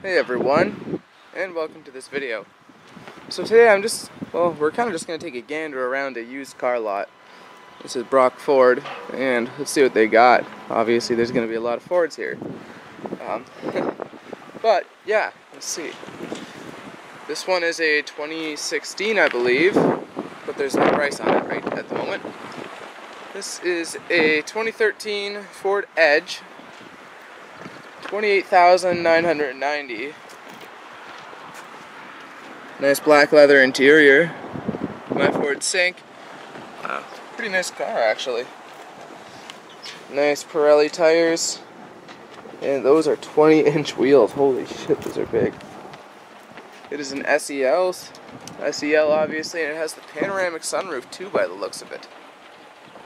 Hey everyone, and welcome to this video. So today I'm just, well, we're kind of just going to take a gander around a used car lot. This is Brock Ford, and let's see what they got. Obviously there's going to be a lot of Fords here. Um, but, yeah, let's see. This one is a 2016, I believe, but there's no price on it right at the moment. This is a 2013 Ford Edge 28,990. Nice black leather interior. My Ford Sync. Wow. Pretty nice car actually. Nice Pirelli tires. And those are 20 inch wheels. Holy shit, those are big. It is an SEL. SEL obviously, and it has the panoramic sunroof too by the looks of it.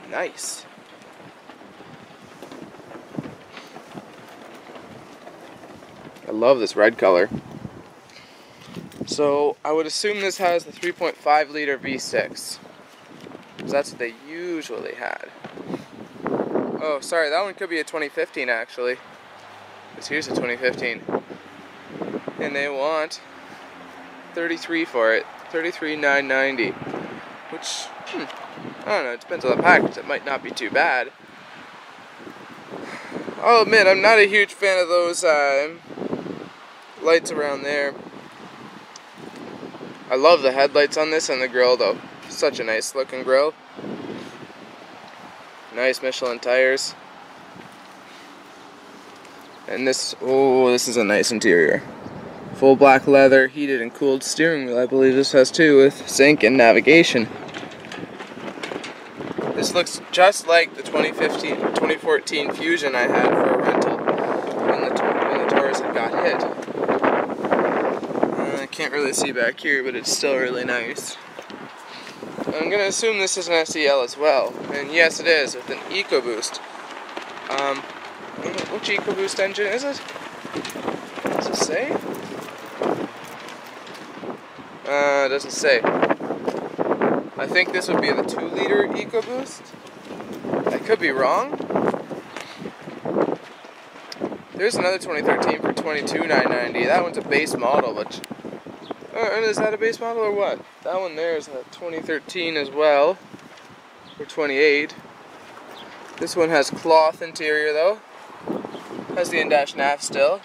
Nice. Love this red color. So I would assume this has the 3.5 liter V6. Because that's what they usually had. Oh, sorry, that one could be a 2015 actually. Because here's a 2015. And they want 33 for it. 33,990. Which, hmm, I don't know, it depends on the package. It might not be too bad. I'll admit, I'm not a huge fan of those uh, lights around there. I love the headlights on this and the grill though. Such a nice looking grill. Nice Michelin tires. And this, oh, this is a nice interior. Full black leather, heated and cooled steering wheel, I believe this has too, with sync and navigation. This looks just like the 2015, 2014 Fusion I had for a rental when the, when the Had got can't really see back here, but it's still really nice. I'm gonna assume this is an SEL as well, and yes it is, with an EcoBoost. Um, which EcoBoost engine is it? Does it say? Uh, doesn't say. I think this would be the 2 liter EcoBoost. I could be wrong. There's another 2013 for 22,990. That one's a base model, but uh, is that a base model or what? That one there is a 2013 as well, for 28. This one has cloth interior though. Has the in-dash nav still.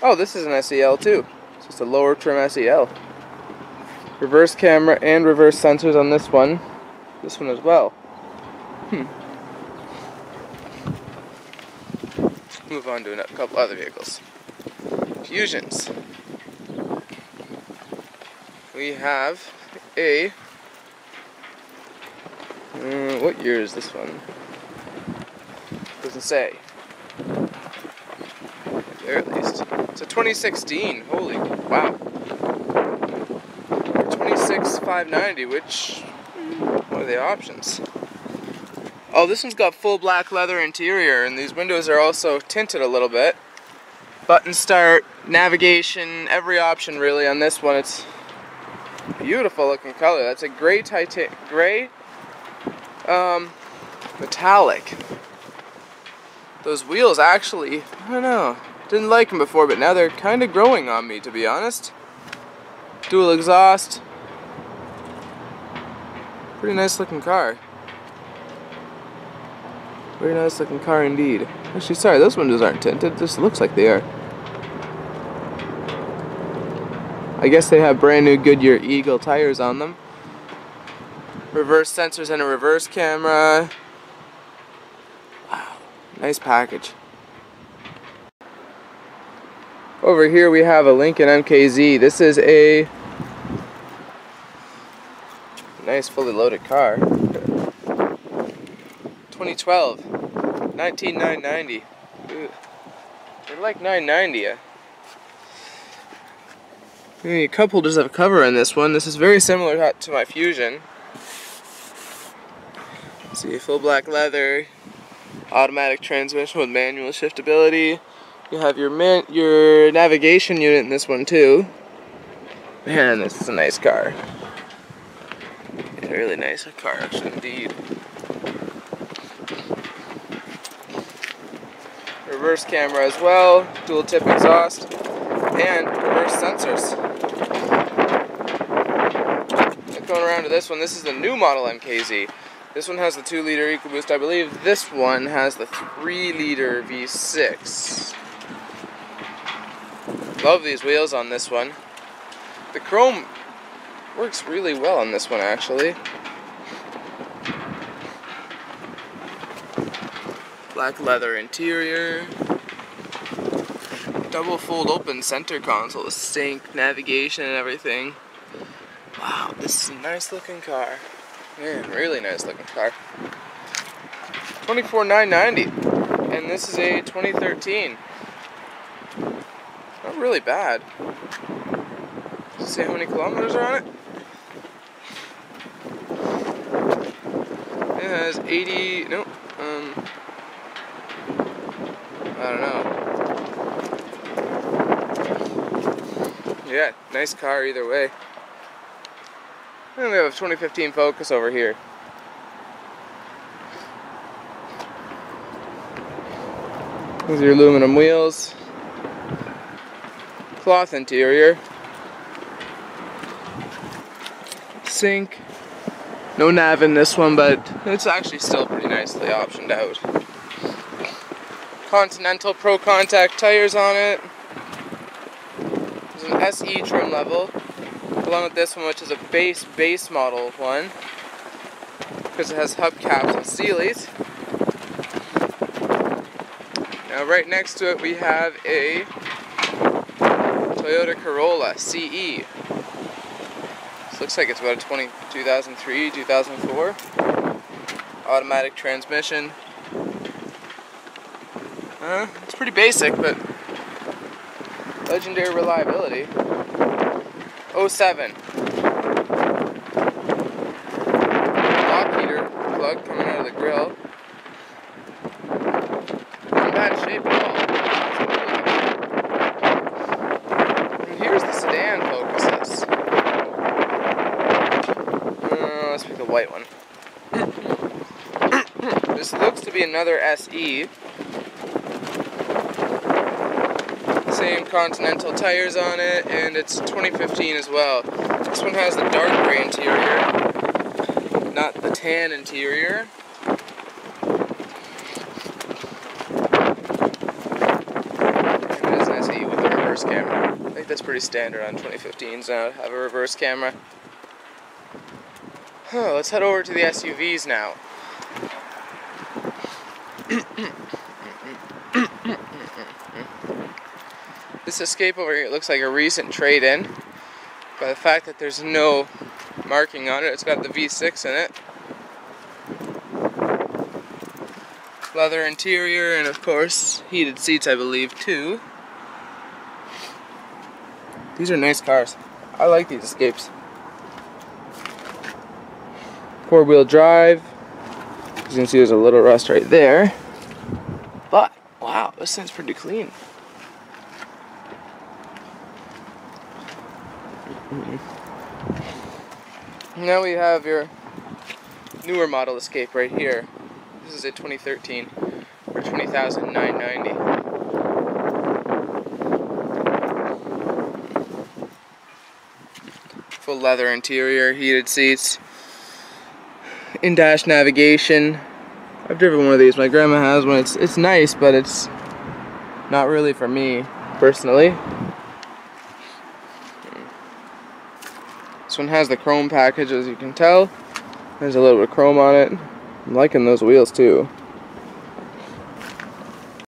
Oh, this is an SEL too. It's just a lower trim SEL. Reverse camera and reverse sensors on this one. This one as well. Hmm. Move on to a couple other vehicles fusions. We have a, uh, what year is this one? Doesn't say. There at least. It's a 2016. Holy wow. 26590, which what are the options? Oh, this one's got full black leather interior, and these windows are also tinted a little bit button start, navigation, every option really on this one. It's beautiful looking color. That's a gray titan gray um, metallic. Those wheels actually, I don't know, didn't like them before, but now they're kind of growing on me to be honest. Dual exhaust. Pretty nice looking car. Very nice looking car indeed. Actually, sorry, those windows aren't tinted. This looks like they are. I guess they have brand new Goodyear Eagle tires on them. Reverse sensors and a reverse camera. Wow, nice package. Over here we have a Lincoln MKZ. This is a nice fully loaded car. 2012, 19990. They're like 990. A couple does have a cover on this one. This is very similar to my Fusion. See, full black leather, automatic transmission with manual shiftability. You have your man your navigation unit in this one too. Man, this is a nice car. Yeah, really nice car, actually, indeed. Reverse camera as well, dual tip exhaust, and reverse sensors. Going around to this one, this is the new model MKZ. This one has the 2 liter EcoBoost. I believe this one has the 3 liter V6. Love these wheels on this one. The chrome works really well on this one actually. Black leather interior. Double fold open center console, sync, navigation and everything. Wow, this is a nice looking car. Man, really nice looking car. 24,990 and this is a 2013. Not really bad. Say how many kilometers are on it? It has 80, no, um, I don't know. Yeah, nice car either way. And we have a 2015 Focus over here. These are your aluminum wheels. Cloth interior. Sync. No nav in this one, but it's actually still pretty nicely optioned out. Continental Pro Contact tires on it. There's an SE trim level along with this one which is a base base model one because it has hubcaps and sealies. Now right next to it we have a Toyota Corolla CE. This looks like it's about a 20, 2003, 2004. Automatic transmission. Uh, it's pretty basic, but legendary reliability. 07. Block heater plug coming out of the grill. Not bad shape at all. And here's the sedan focuses. Uh, let's pick the white one. this looks to be another SE. Same Continental tires on it, and it's 2015 as well. This one has the dark gray interior, not the tan interior. It is an with a reverse camera. I think that's pretty standard on 2015s now, have a reverse camera. Huh, let's head over to the SUVs now. This Escape over here looks like a recent trade-in. By the fact that there's no marking on it, it's got the V6 in it. Leather interior and of course heated seats I believe too. These are nice cars. I like these Escapes. Four wheel drive. As you can see there's a little rust right there. But wow, this thing's pretty clean. Now we have your newer model Escape right here. This is a 2013 for 20,990. Full leather interior, heated seats, in-dash navigation. I've driven one of these. My grandma has one. It's it's nice, but it's not really for me personally. One has the chrome package as you can tell. There's a little bit of chrome on it. I'm liking those wheels too.